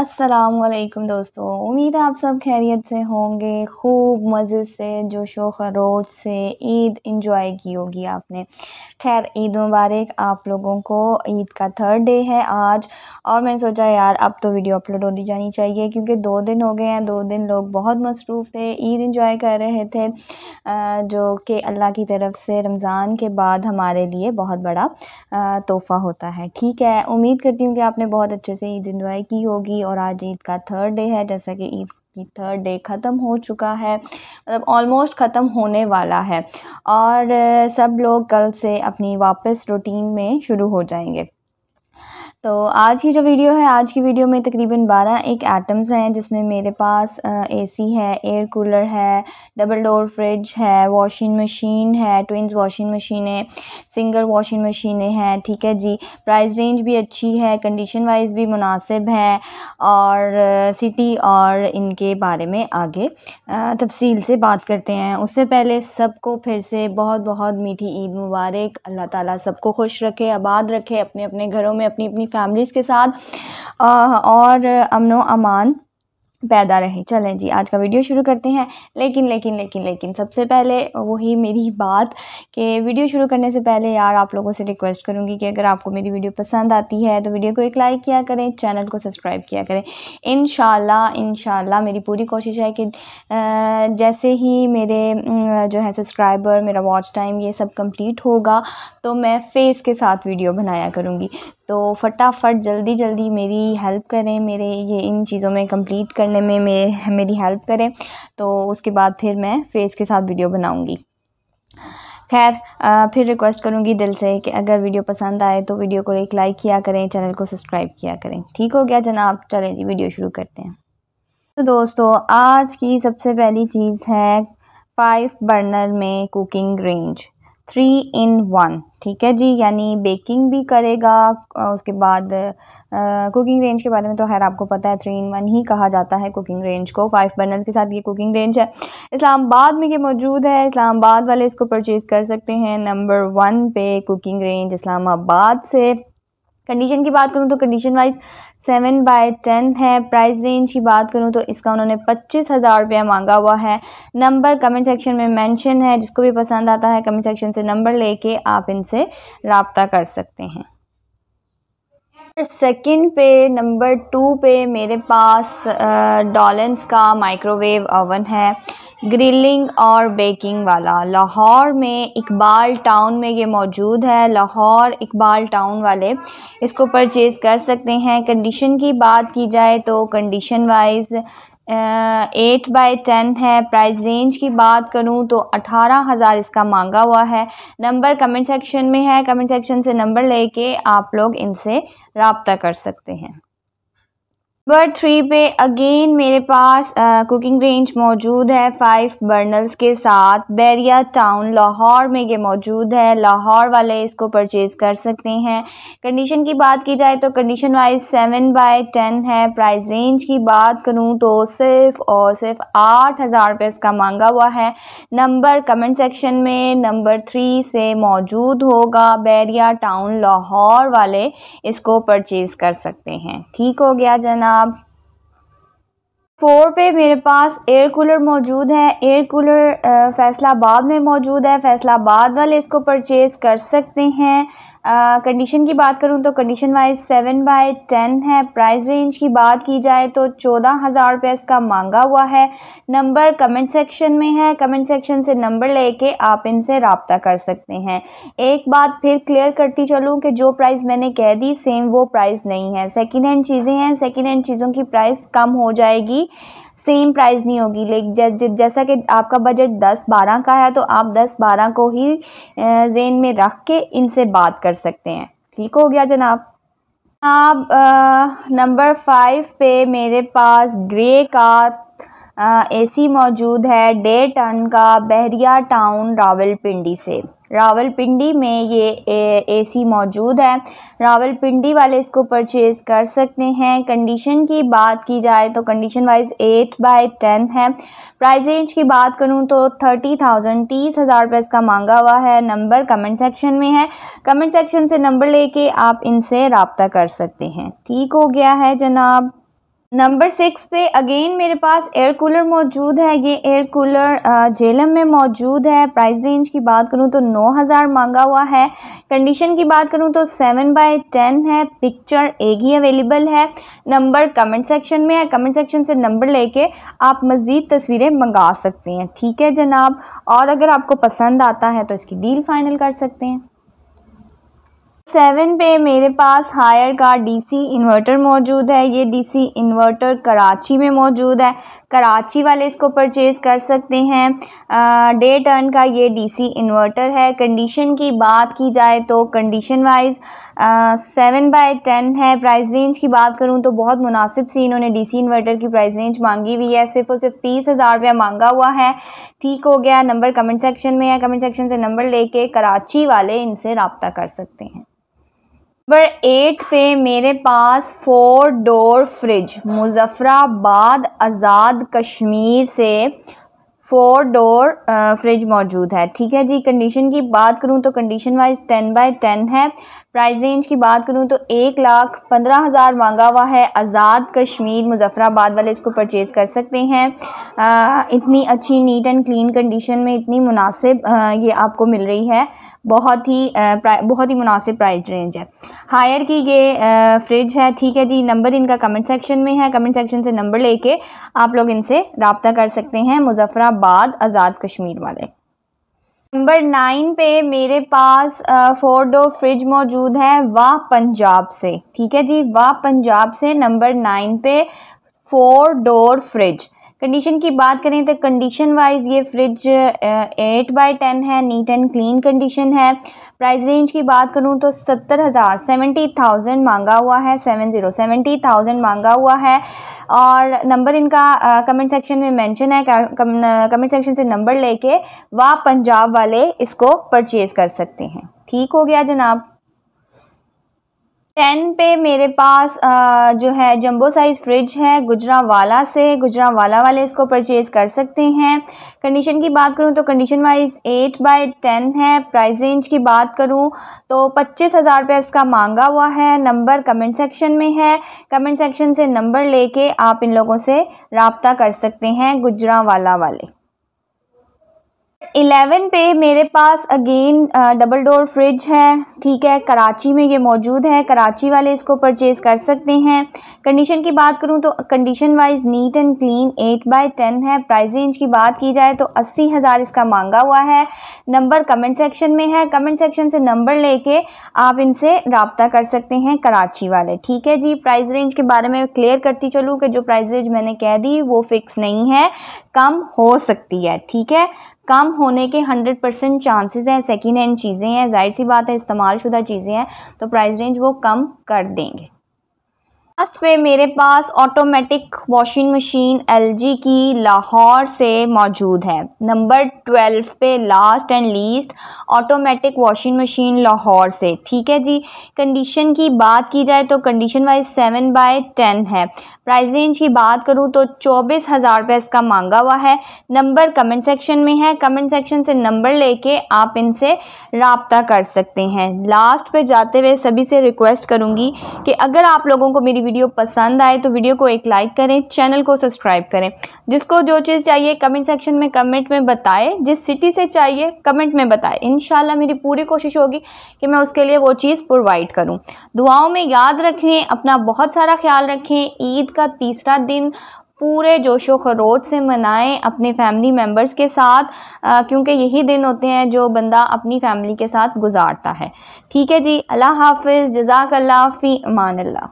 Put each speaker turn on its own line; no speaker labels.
असलकुम दोस्तों। उम्मीद है आप सब खैरियत से होंगे। खूब मज़े से, जोशो खरोश से ईद इंजॉय की होगी आपने। खैर, ईद मुबारक आप लोगों को। ईद का थर्ड डे है आज। और मैंने सोचा, यार, अब तो वीडियो अपलोड होनी जानी चाहिए। क्योंकि दो दिन हो गए हैं। दो दिन लोग बहुत मसरूफ़ थे। ईद इंजॉय कर रहे थे। जो कि अल्लाह की तरफ़ से रमज़ान के बाद हमारे लिए बहुत बड़ा तोहफ़ा होता है। ठीक है, उम्मीद करती हूँ कि आपने बहुत अच्छे से ईद इंजॉय की होगी। और आज ईद का थर्ड डे है, जैसा कि ईद की थर्ड डे ख़त्म हो चुका है मतलब ऑलमोस्ट ख़त्म होने वाला है। और सब लोग कल से अपनी वापस रूटीन में शुरू हो जाएँगे। तो आज की जो वीडियो है, आज की वीडियो में तकरीबन 12 एक आइटम्स हैं, जिसमें मेरे पास एसी है एयर कूलर है डबल डोर फ्रिज है वॉशिंग मशीन है ट्विंस वॉशिंग मशीनें सिंगल वॉशिंग मशीनें हैं, ठीक है जी। प्राइस रेंज भी अच्छी है कंडीशन वाइज भी मुनासिब है, और सिटी और इनके बारे में आगे तफसील से बात करते हैं। उससे पहले सबको फिर से बहुत बहुत मीठी ईद मुबारक। अल्लाह ताला सबको खुश रखे, आबाद रखे, अपने अपने घरों में अपनी अपनी फैमिलीज़ के साथ और अमन अमान पैदा रहे। चलें जी, आज का वीडियो शुरू करते हैं। लेकिन लेकिन लेकिन लेकिन सबसे पहले वही मेरी बात कि वीडियो शुरू करने से पहले यार आप लोगों से रिक्वेस्ट करूँगी कि अगर आपको मेरी वीडियो पसंद आती है तो वीडियो को एक लाइक किया करें, चैनल को सब्सक्राइब किया करें। इन शाला मेरी पूरी कोशिश है कि जैसे ही मेरे जो है सब्सक्राइबर मेरा वॉच टाइम ये सब कंप्लीट होगा तो मैं फ़ेस के साथ वीडियो बनाया करूँगी। तो फटाफट, जल्दी जल्दी मेरी हेल्प करें, मेरे ये इन चीज़ों में कंप्लीट करने में मेरे मेरी हेल्प करें। तो उसके बाद फिर मैं फेस के साथ वीडियो बनाऊँगी। खैर फिर रिक्वेस्ट करूँगी दिल से कि अगर वीडियो पसंद आए तो वीडियो को एक लाइक किया करें चैनल को सब्सक्राइब किया करें। ठीक हो गया जनाब? चलें जी वीडियो शुरू करते हैं। तो दोस्तों, आज की सबसे पहली चीज़ है फाइव बर्नर में cooking range three in one ठीक है जी? यानी बेकिंग भी करेगा उसके बाद कुकिंग रेंज के बारे में तो खैर आपको पता है थ्री इन वन ही कहा जाता है कुकिंग रेंज को। फाइव बर्नर के साथ ये कुकिंग रेंज है। इस्लामाबाद में ये मौजूद है। इस्लामाबाद वाले इसको परचेज़ कर सकते हैं। नंबर वन पे कुकिंग रेंज इस्लामाबाद से। कंडीशन की बात करूँ तो condition wise seven by ten है प्राइस रेंज की बात करूँ तो इसका उन्होंने पच्चीस हज़ार रुपया मांगा हुआ है। नंबर कमेंट सेक्शन में मेंशन है, जिसको भी पसंद आता है कमेंट सेक्शन से नंबर लेके आप इनसे रबता कर सकते हैं। सेकंड पे नंबर टू पे मेरे पास डॉलेंस का माइक्रोवेव ओवन है। ग्रिलिंग और बेकिंग वाला। लाहौर में इकबाल टाउन में ये मौजूद है। लाहौर इकबाल टाउन वाले इसको परचेज़ कर सकते हैं। कंडीशन की बात की जाए तो condition wise eight by ten है। प्राइस रेंज की बात करूँ तो अठारह हज़ार इसका मांगा हुआ है। नंबर कमेंट सेक्शन में है। कमेंट सेक्शन से नंबर लेके आप लोग इनसे रबता कर सकते हैं। नंबर थ्री पे अगेन मेरे पास कुकिंग रेंज मौजूद है। फाइव बर्नल्स के साथ बैरिया टाउन लाहौर में ये मौजूद है। लाहौर वाले इसको परचेज़ कर सकते हैं। कंडीशन की बात की जाए तो condition wise seven by ten है। प्राइस रेंज की बात करूँ तो सिर्फ़ और सिर्फ़ आठ हज़ार रुपये इसका मांगा हुआ है। नंबर कमेंट सेक्शन में नंबर थ्री से मौजूद होगा। बैरिया टाउन लाहौर वाले इसको परचेज़ कर सकते हैं। ठीक हो गया जना। जनाब। फोर पे मेरे पास एयर कूलर मौजूद है। एयर कूलर फैसलाबाद में मौजूद है। फैसलाबाद वाले इसको परचेज़ कर सकते हैं। कंडीशन की बात करूँ तो condition wise seven by ten है। प्राइस रेंज की बात की जाए तो चौदह हज़ार रुपये इसका मांगा हुआ है। नंबर कमेंट सेक्शन में है। कमेंट सेक्शन से नंबर लेके आप इनसे रबता कर सकते हैं। एक बात फिर क्लियर करती चलूँ कि जो प्राइस मैंने कह दी सेम वो प्राइस नहीं है। सेकेंड हैंड चीज़ें हैं। सेकेंड हैंड चीज़ों की प्राइस कम हो जाएगी। सेम प्राइस नहीं होगी। लेकिन जैसा कि आपका बजट दस बारह का है तो आप दस बारह को ही जेन में रख के इनसे बात कर सकते हैं। ठीक हो गया जनाब? आप नंबर फाइव पे मेरे पास ग्रे का एसी मौजूद है डेढ़ टन का बहरिया टाउन रावलपिंडी से। रावलपिंडी में ये एसी मौजूद है। रावलपिंडी वाले इसको परचेज़ कर सकते हैं। कंडीशन की बात की जाए तो condition wise eight by ten है। प्राइस रेंज की बात करूँ तो थर्टी थाउज़ेंड तीस हज़ार रुपये इसका मांगा हुआ है। नंबर कमेंट सेक्शन में है। कमेंट सेक्शन से नंबर लेके आप इनसे रबता कर सकते हैं। ठीक हो गया है जनाब। नंबर सिक्स पे अगेन मेरे पास एयर कूलर मौजूद है। ये एयर कूलर जेलम में मौजूद है। प्राइस रेंज की बात करूँ तो नौ हज़ार मांगा हुआ है। कंडीशन की बात करूँ तो सेवन बाय टेन है। पिक्चर एक ही अवेलेबल है। नंबर कमेंट सेक्शन में है। कमेंट सेक्शन से नंबर लेके आप मज़ीद तस्वीरें मंगा सकते हैं। ठीक है जनाब? और अगर आपको पसंद आता है तो इसकी डील फाइनल कर सकते हैं। सेवन पे मेरे पास हायर का डीसी इन्वर्टर मौजूद है। ये डीसी इन्वर्टर कराची में मौजूद है। कराची वाले इसको परचेज़ कर सकते हैं। डे टर्न का ये डीसी इन्वर्टर है। कंडीशन की बात की जाए तो condition wise seven by ten है। प्राइस रेंज की बात करूँ तो बहुत मुनासिब सी इन्होंने डीसी इन्वर्टर की प्राइस रेंज मांगी हुई है। सिर्फ़ और सिर्फ़ तीस हज़ार रुपया मांगा हुआ है। ठीक हो गया। नंबर कमेंट सेक्शन में है कमेंट सेक्शन से नंबर लेके कराची वाले इनसे रबता कर सकते हैं। नंबर एट पे मेरे पास four door fridge Muzaffarabad Azad Kashmir से फोर डोर फ्रिज मौजूद है। ठीक है जी कंडीशन की बात करूँ तो condition wise ten by ten है। प्राइस रेंज की बात करूँ तो एक लाख पंद्रह हज़ार मांगा हुआ है। आज़ाद कश्मीर मुजफ़राबाद वाले इसको परचेज़ कर सकते हैं। आ, इतनी अच्छी नीट एंड क्लीन कंडीशन में इतनी मुनासिब ये आपको मिल रही है। बहुत ही आ, बहुत ही मुनासिब प्राइस रेंज है। हायर की ये फ्रिज है। ठीक है जी नंबर इनका कमेंट सेक्शन में है। कमेंट सेक्शन से नंबर लेके आप लोग इनसे रबता कर सकते हैं। मुजफ़राबाद आज़ाद कश्मीर वाले। नंबर नाइन पे मेरे पास फोर डो फ्रिज मौजूद है वाह पंजाब से। ठीक है जी वाह पंजाब से नंबर नाइन पे फोर डोर फ्रिज। कंडीशन की बात करें तो कंडीशन वाइज ये फ्रिज एट बाई टेन है नीट एंड क्लीन कंडीशन है। प्राइस रेंज की बात करूँ तो सत्तर हज़ार सेवेंटी थाउज़ेंड मांगा हुआ है सेवन ज़ीरो सेवेंटी थाउज़ेंड मांगा हुआ है। और नंबर इनका कमेंट सेक्शन में मेंशन है कमेंट सेक्शन से नंबर लेके, वह पंजाब वाले इसको परचेज़ कर सकते हैं। ठीक हो गया जनाब? टेन पे मेरे पास आ, जो है जंबो साइज़ फ्रिज है गुजरावाला से गुजरावाला वाले इसको परचेज़ कर सकते हैं। कंडीशन की बात करूँ तो condition wise eight by ten है। प्राइस रेंज की बात करूँ तो पच्चीस हज़ार रुपये इसका मांगा हुआ है। नंबर कमेंट सेक्शन में है। कमेंट सेक्शन से नंबर लेके आप इन लोगों से रबता कर सकते हैं गुजरावाला वाले। इलेवन पे मेरे पास अगेन डबल डोर फ्रिज है, ठीक है, कराची में ये मौजूद है, कराची वाले इसको परचेज़ कर सकते हैं। कंडीशन की बात करूँ तो condition wise neat and clean eight by ten है। प्राइस रेंज की बात की जाए तो अस्सी हज़ार इसका मांगा हुआ है। नंबर कमेंट सेक्शन में है। कमेंट सेक्शन से नंबर लेके आप इनसे रबता कर सकते हैं कराची वाले। ठीक है जी प्राइस रेंज के बारे में क्लियर करती चलूँ कि जो प्राइस रेंज मैंने कह दी वो फिक्स नहीं है। कम हो सकती है, ठीक है? कम होने के हंड्रेड परसेंट चांसेज़ हैं सेकेंड हैंड चीज़ें हैं, ज़ाहिर सी बात है इस्तेमाल शुदा चीज़ें हैं तो प्राइस रेंज वो कम कर देंगे। लास्ट पे मेरे पास ऑटोमेटिक वॉशिंग मशीन एलजी की लाहौर से मौजूद है। नंबर ट्वेल्व पे last and least automatic washing machine Lahore से। ठीक है जी? कंडीशन की बात की जाए तो condition wise seven by ten है। प्राइस रेंज की बात करूँ तो चौबीस हज़ार रुपये इसका मांगा हुआ है। नंबर कमेंट सेक्शन में है। कमेंट सेक्शन से नंबर लेके आप इनसे रबता कर सकते हैं। लास्ट पे जाते हुए सभी से रिक्वेस्ट करूँगी कि अगर आप लोगों को मेरी वीडियो पसंद आए तो वीडियो को एक लाइक करें, चैनल को सब्सक्राइब करें। जिसको जो चीज़ चाहिए, कमेंट सेक्शन में कमेंट में बताएँ। जिस सिटी से चाहिए, कमेंट में बताएँ। इन मेरी पूरी कोशिश होगी कि मैं उसके लिए वो चीज़ प्रोवाइड करूँ। दुआओं में याद रखें, अपना बहुत सारा ख्याल रखें। ईद का तीसरा दिन पूरे जोशो खरोज से मनाएँ अपने फैमिली मेंबर्स के साथ क्योंकि यही दिन होते हैं जो बंदा अपनी फैमिली के साथ गुजारता है। ठीक है जी, अल्लाह हाफिज़ जजाक अल्लाह फ़ी अमान अल्लाह